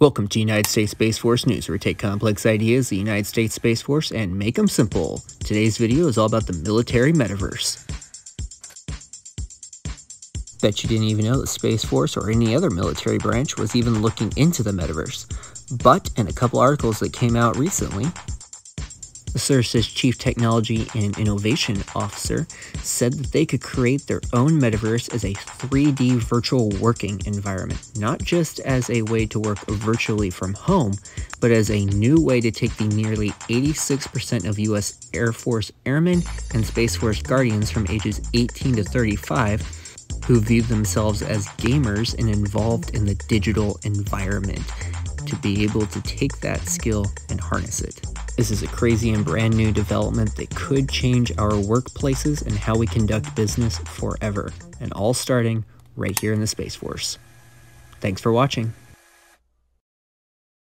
Welcome to United States Space Force News, where we take complex ideas, the United States Space Force, and make them simple. Today's video is all about the military metaverse. Bet you didn't even know the Space Force or any other military branch was even looking into the metaverse. But in a couple articles that came out recently, the service's chief technology and innovation officer said that they could create their own metaverse as a 3D virtual working environment, not just as a way to work virtually from home, but as a new way to take the nearly 86% of U.S. Air Force airmen and Space Force guardians from ages 18 to 35 who view themselves as gamers and involved in the digital environment to be able to take that skill and harness it. This is a crazy and brand new development that could change our workplaces and how we conduct business forever, and all starting right here in the Space Force. Thanks for watching.